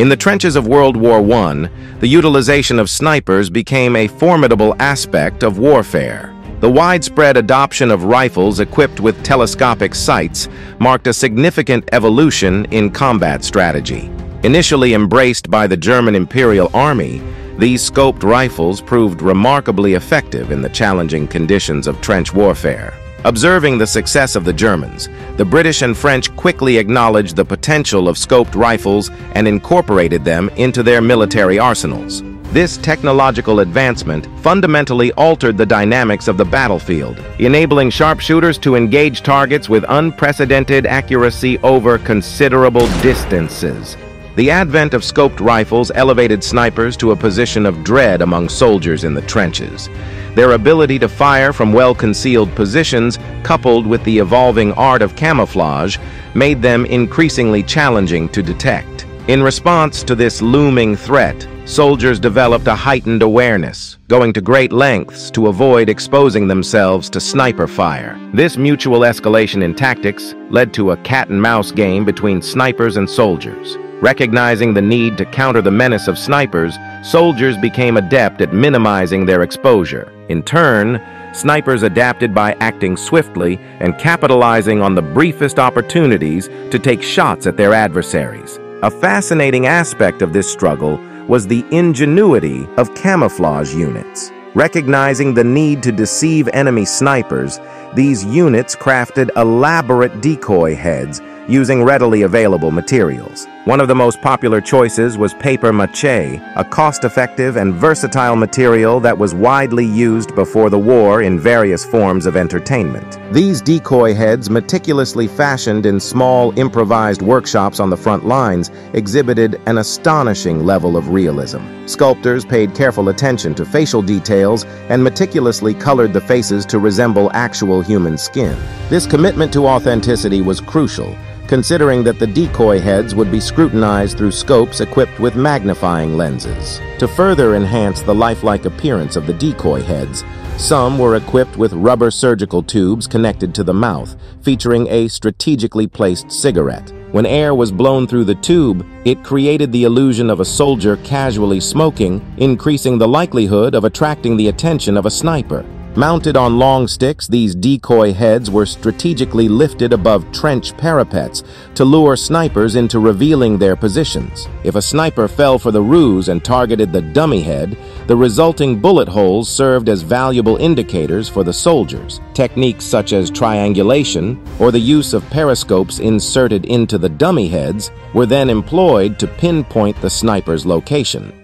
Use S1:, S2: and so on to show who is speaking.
S1: In the trenches of World War I, the utilization of snipers became a formidable aspect of warfare. The widespread adoption of rifles equipped with telescopic sights marked a significant evolution in combat strategy. Initially embraced by the German Imperial Army, these scoped rifles proved remarkably effective in the challenging conditions of trench warfare. Observing the success of the Germans, the British and French quickly acknowledged the potential of scoped rifles and incorporated them into their military arsenals. This technological advancement fundamentally altered the dynamics of the battlefield, enabling sharpshooters to engage targets with unprecedented accuracy over considerable distances. The advent of scoped rifles elevated snipers to a position of dread among soldiers in the trenches. Their ability to fire from well-concealed positions, coupled with the evolving art of camouflage, made them increasingly challenging to detect. In response to this looming threat, soldiers developed a heightened awareness, going to great lengths to avoid exposing themselves to sniper fire. This mutual escalation in tactics led to a cat-and-mouse game between snipers and soldiers. Recognizing the need to counter the menace of snipers, soldiers became adept at minimizing their exposure. In turn, snipers adapted by acting swiftly and capitalizing on the briefest opportunities to take shots at their adversaries. A fascinating aspect of this struggle was the ingenuity of camouflage units. Recognizing the need to deceive enemy snipers, these units crafted elaborate decoy heads using readily available materials. One of the most popular choices was paper mache, a cost-effective and versatile material that was widely used before the war in various forms of entertainment. These decoy heads, meticulously fashioned in small, improvised workshops on the front lines, exhibited an astonishing level of realism. Sculptors paid careful attention to facial details and meticulously colored the faces to resemble actual human skin. This commitment to authenticity was crucial, considering that the decoy heads would be scrutinized through scopes equipped with magnifying lenses. To further enhance the lifelike appearance of the decoy heads, some were equipped with rubber surgical tubes connected to the mouth, featuring a strategically placed cigarette. When air was blown through the tube, it created the illusion of a soldier casually smoking, increasing the likelihood of attracting the attention of a sniper. Mounted on long sticks, these decoy heads were strategically lifted above trench parapets to lure snipers into revealing their positions. If a sniper fell for the ruse and targeted the dummy head, the resulting bullet holes served as valuable indicators for the soldiers. Techniques such as triangulation or the use of periscopes inserted into the dummy heads were then employed to pinpoint the sniper's location.